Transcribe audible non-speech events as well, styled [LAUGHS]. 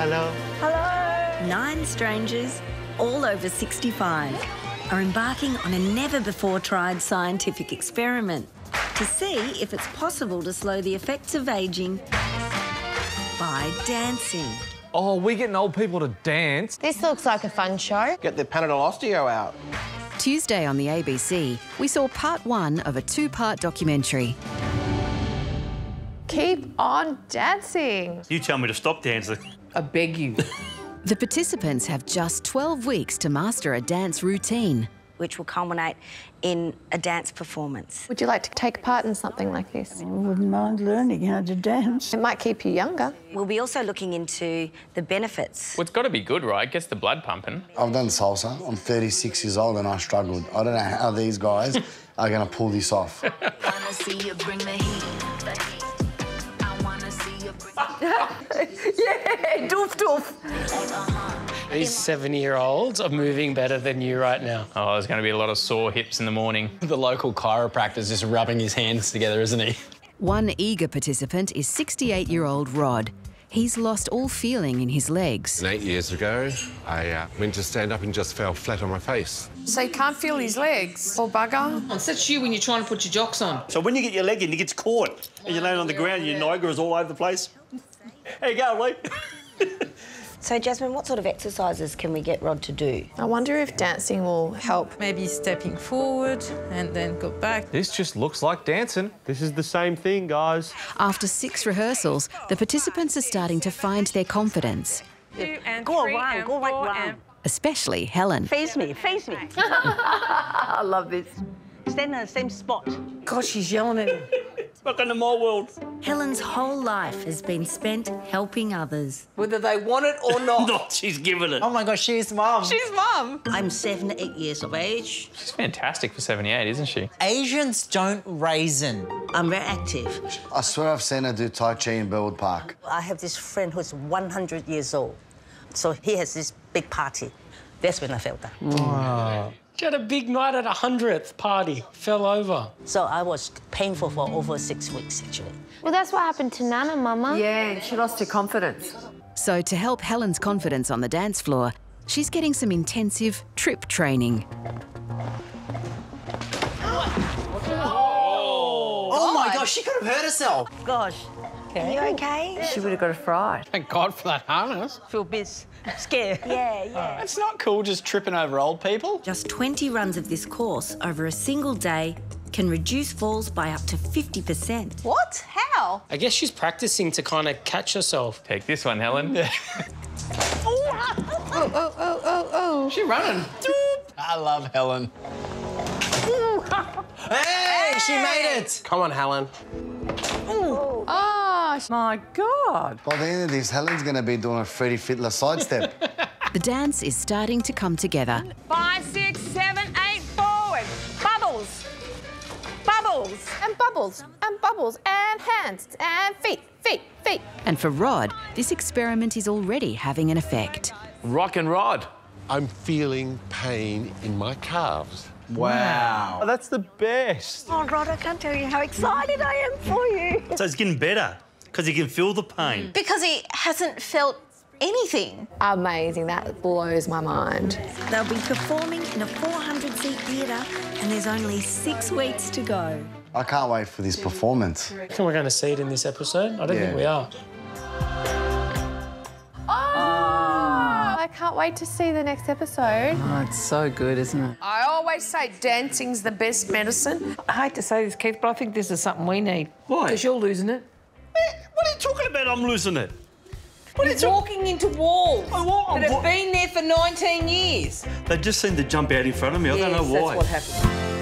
Hello. Hello. Nine strangers, all over 65, are embarking on a never-before-tried scientific experiment to see if it's possible to slow the effects of ageing by dancing. Oh, we're getting old people to dance. This looks like a fun show. Get the Panadol Osteo out. Tuesday on the ABC, we saw part one of a two part documentary. Keep on dancing. You tell me to stop dancing. I beg you. [LAUGHS] The participants have just 12 weeks to master a dance routine. which will culminate in a dance performance. Would you like to take part in something like this? I wouldn't mind learning how to dance. It might keep you younger. We'll be also looking into the benefits. Well, it's got to be good, right? Gets the blood pumping. I've done salsa. I'm 36 years old and I struggled. I don't know how these guys are going to pull this off. [LAUGHS] [LAUGHS] yeah, doof doof. These seven-year-olds are moving better than you right now. Oh, there's going to be a lot of sore hips in the morning. The local chiropractor's just rubbing his hands together, isn't he? One eager participant is 68 year old Rod. He's lost all feeling in his legs. And eight years ago, I uh, went to stand up and just fell flat on my face. So he can't feel his legs, poor bugger. Well, that's you when you're trying to put your jocks on. So when you get your leg in, it gets caught. And you land on the ground, and your Niagara's all over the place. There you go, Lee. [LAUGHS] So, Jasmine, what sort of exercises can we get Rod to do? I wonder if dancing will help. Maybe stepping forward and then go back. This just looks like dancing. This is the same thing, guys. After six rehearsals, the participants are starting to find their confidence, Two and Go three around, and go right four round. especially Helen. Face me, face me. [LAUGHS] I love this. Stand in the same spot. God, she's yelling at him. Welcome to my world. Helen's whole life has been spent helping others. Whether they want it or not. [LAUGHS] No, she's giving it. Oh my gosh, she's mum. She's mum. I'm 78 years of age. She's fantastic for 78, isn't she? Asians don't raisin. I'm very active. I swear I've seen her do Tai Chi in Burwood Park. I have this friend who's 100 years old. So he has this big party. That's when I felt that. Mm. Ah. She had a big night at a hundredth party. Fell over. So I was painful for over six weeks, actually. Well, that's what happened to Nana, Mama. Yeah, she lost her confidence. So, to help Helen's confidence on the dance floor, she's getting some intensive trip training. Oh, oh my gosh, she could have hurt herself. Gosh, are you okay? She would have got a fright. Thank God for that harness. Feel a bit scared. [LAUGHS] yeah, yeah. It's not cool just tripping over old people. Just 20 runs of this course over a single day can reduce falls by up to 50%. What? How? I guess she's practicing to kind of catch herself. Take this one, Helen. [LAUGHS] Oh, oh, oh, oh, oh. oh. She's running. I love Helen. [LAUGHS] Hey, she made it. Come on, Helen. Oh, My God. By the end of this, Helen's going to be doing a Freddie Fittler sidestep. [LAUGHS] The dance is starting to come together. Five, six, seven, eight, forward. Bubbles. Bubbles. and bubbles, and bubbles, and hands, and feet, feet, feet. And for Rod, this experiment is already having an effect. Rock and Rod. I'm feeling pain in my calves. Wow. Oh, that's the best. Oh, Rod, I can't tell you how excited I am for you. So it's getting better because he can feel the pain. Mm. Because he hasn't felt anything. Amazing. That blows my mind. They'll be performing in a 400-seat theatre and there's only six weeks to go. I can't wait for this performance. I think we're going to see it in this episode. I don't Yeah. think we are. Oh! I can't wait to see the next episode. Oh, it's so good, isn't it? I always say dancing's the best medicine. I hate to say this, Keith, but I think this is something we need. Why? Because you're losing it. What you talking about? I'm losing it. You're walking into walls I wa- that have been there for 19 years. They just seem to jump out in front of me. I don't know Yes, why. That's what happened.